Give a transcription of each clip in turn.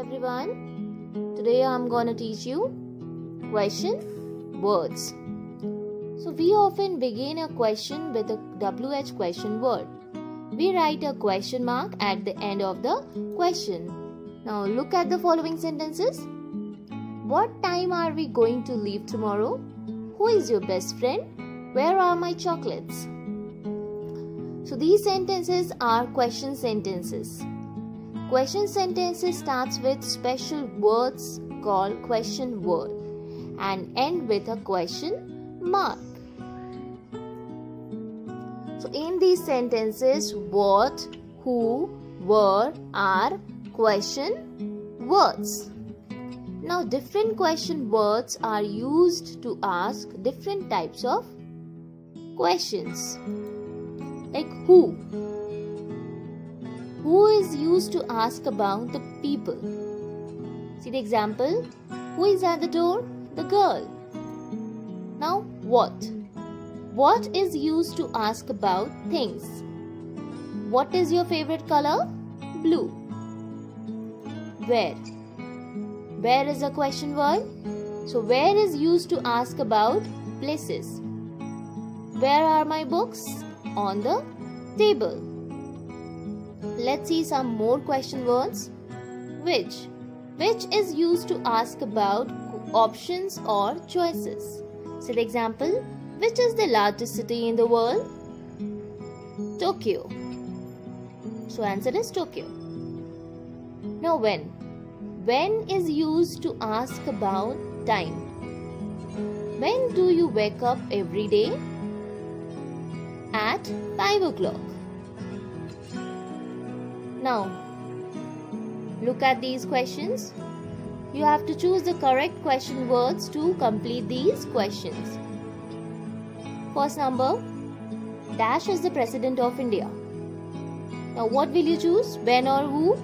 everyone. Today I'm gonna teach you question words. So we often begin a question with a WH question word. We write a question mark at the end of the question. Now look at the following sentences. What time are we going to leave tomorrow? Who is your best friend? Where are my chocolates? So these sentences are question sentences. Question sentences starts with special words called question word and end with a question mark. So in these sentences what, who, were, are question words. Now different question words are used to ask different types of questions. Like who used to ask about the people. See the example? Who is at the door? The girl. Now, what? What is used to ask about things? What is your favorite color? Blue. Where? Where is a question word? So, where is used to ask about places? Where are my books? On the table. Let's see some more question words. Which? Which is used to ask about options or choices. So the example, which is the largest city in the world? Tokyo. So answer is Tokyo. Now when? When is used to ask about time. When do you wake up every day? At 5 o'clock. Now, look at these questions. You have to choose the correct question words to complete these questions. First number, Dash is the President of India. Now, what will you choose? When or who?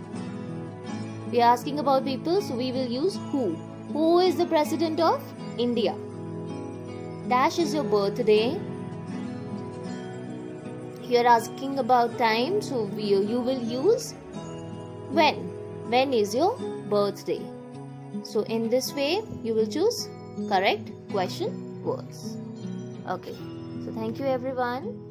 We are asking about people, so we will use who. Who is the President of India? Dash is your birthday you're asking about time so you will use when. When is your birthday? So in this way you will choose correct question words. Okay. So thank you everyone